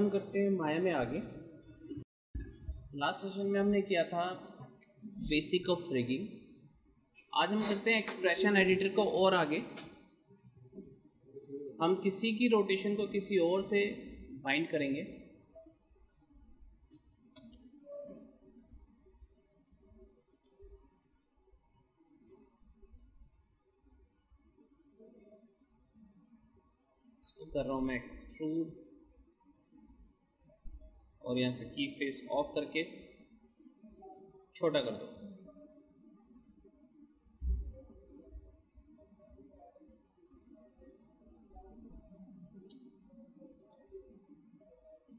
हम करते हैं माया में आगे। लास्ट सेशन में हमने किया था बेसिक ऑफ़ रिगिंग आज हम करते हैं एक्सप्रेशन एडिटर को और आगे। हम किसी की रोटेशन को किसी और से बाइंड करेंगे। कर रहा हूँ मैं एक्सट्रूड और यहाँ से की फेस ऑफ़ करके छोटा कर दो।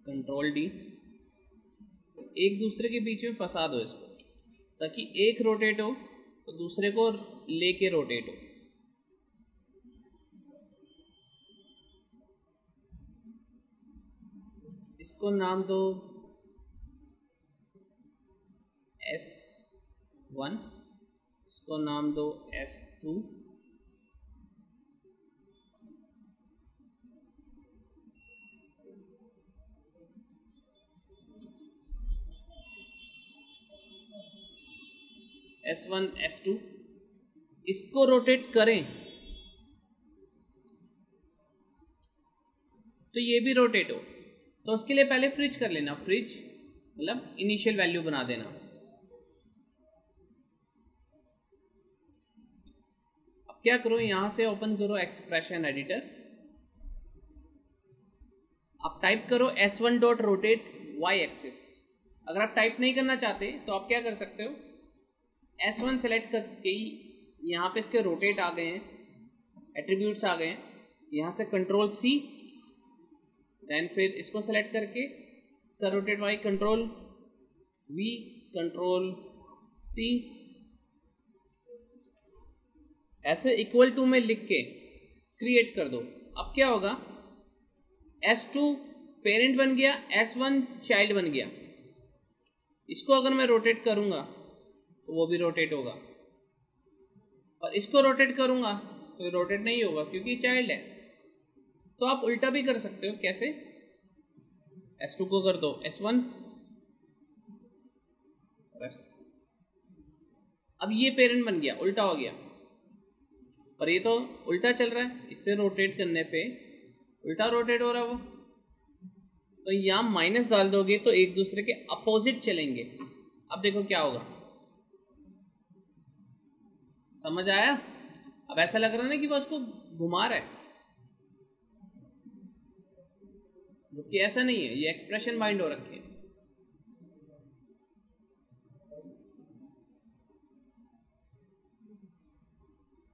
कंट्रोल डी एक दूसरे के बीच में फंसा दो इसको, ताकि एक रोटेट हो तो दूसरे को लेके रोटेट हो। इसको नाम दो एस वन, इसको नाम दो S two. S one, S two. इसको रोटेट करें। तो ये भी रोटेट हो। तो उसके लिए पहले फ्रिज कर लेना। फ्रिज मतलब इनिशियल वैल्यू बना देना। अब क्या करो, यहाँ से ओपन करो एक्सप्रेशन एडिटर आप टाइप करो S one dot rotate Y axis अगर आप टाइप नहीं करना चाहते तो आप क्या कर सकते हो? एस वन सेलेक्ट करके ही यहाँ पे इसके रोटेट आ गए हैं एट्रीब्यूट्स आ गए हैं। यहाँ से कंट्रोल सी देन फिर इसको सेलेक्ट करके इसका rotate Y control V control C ऐसे इक्वल टू में लिख के क्रिएट कर दो। अब क्या होगा? एस टू पेरेंट बन गया एस वन चाइल्ड बन गया। इसको अगर मैं रोटेट करूँगा तो वो भी रोटेट होगा। और इसको रोटेट करूँगा तो रोटेट नहीं होगा, क्योंकि चाइल्ड है। तो आप उल्टा भी कर सकते हो, कैसे? एस टू को कर दो एस वन अब ये पेरेंट बन गया, उल्टा हो गया। पर ये तो उल्टा चल रहा है, इससे रोटेट करने पे उल्टा रोटेट हो रहा है वो। तो यहाँ माइनस डाल दोगे तो एक दूसरे के अपोजिट चलेंगे। अब देखो क्या होगा। समझ आया? अब ऐसा लग रहा है ना कि वो उसको घुमा रहा है। जबकि ऐसा नहीं है, ये एक्सप्रेशन माइंड हो रखे हैं।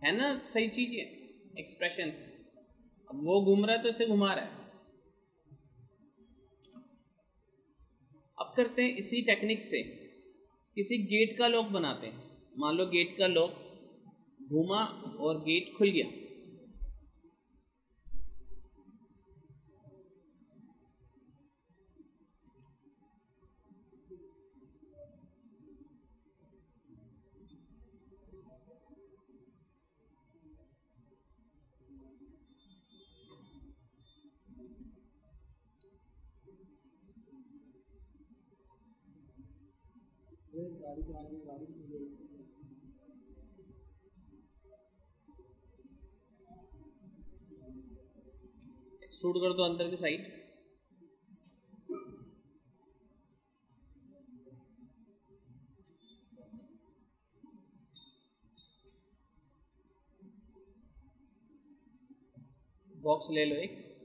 है ना? सही चीज़ है एक्सप्रेशन अब वो घूम रहा है तो इसे घुमा रहा है। अब करते हैं इसी टेक्निक से। किसी गेट का लॉक बनाते हैं। मान लो गेट का लॉक घूमा और गेट खुल गया। गाड़ी गाड़ी एक्सट्रूड कर दो अंदर की साइड बॉक्स ले लो एक.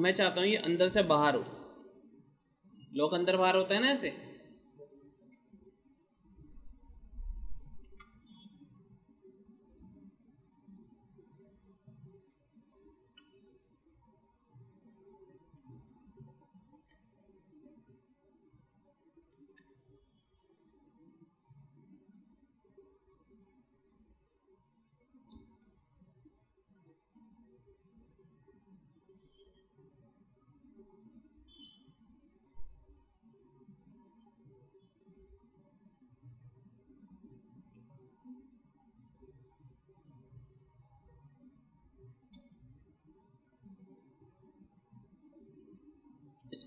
मैं चाहता हूँ ये अंदर से बाहर हो। लोग अंदर बाहर होते हैं ना ऐसे?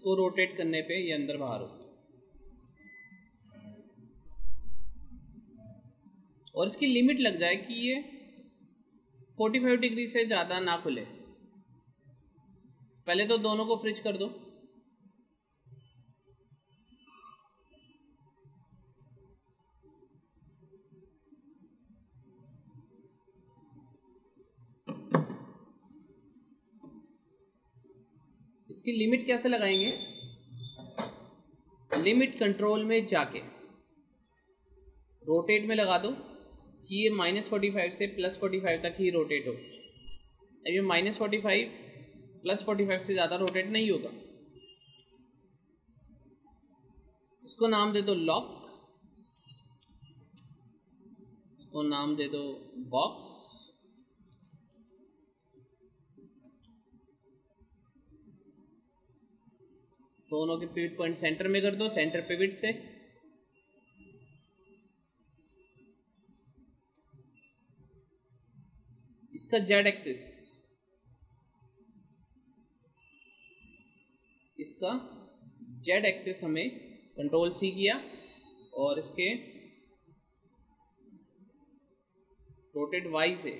इसको रोटेट करने पे ये अंदर बाहर हो और इसकी लिमिट लग जाए कि ये 45 डिग्री से ज़्यादा ना खुले। पहले तो दोनों को फ्रिज कर दो। इसकी लिमिट कैसे लगाएँगे? लिमिट कंट्रोल में जाके। रोटेट में लगा दो कि ये माइनस फोर्टी फाइव से प्लस फोर्टी फाइव तक ही रोटेट हो। अब ये minus forty five plus forty five से ज़्यादा रोटेट नहीं होगा। इसको नाम दे दो लॉक इसको नाम दे दो बॉक्स दोनों के पिविट पॉइंट सेंटर में कर दो, सेंटर पिविट से। इसका जेड एक्सिस। इसका जेड एक्सिस हमें कंट्रोल सी किया और इसके रोटेट वाई से।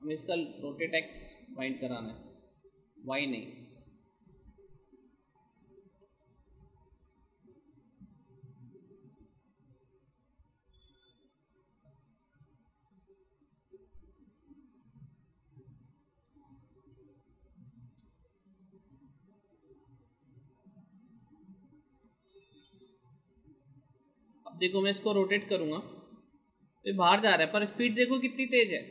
हमें इसका रोटेट एक्स फाइंड कराना है। वाई नहीं? देखो मैं इसको रोटेट करूँगा। तो बाहर जा रहा है, पर स्पीड देखो कितनी तेज है।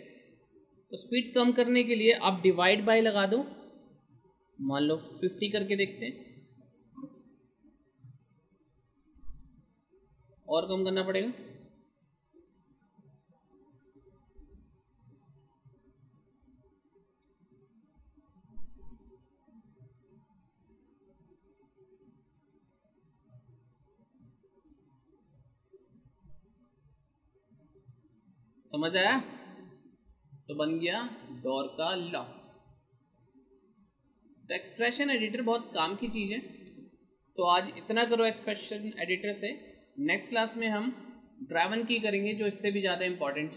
तो स्पीड कम करने के लिए आप डिवाइड बाय लगा दो। मान लो 50 करके देखते हैं। और कम करना पड़ेगा। समझ आया? तो बन गया डोर का लॉ तो एक्सप्रेशन एडिटर बहुत काम की चीज़ है। तो आज इतना करो एक्सप्रेशन एडिटर से। नेक्स्ट क्लास में हम ड्राइवन की करेंगे, जो इससे भी ज़्यादा इंपॉर्टेंट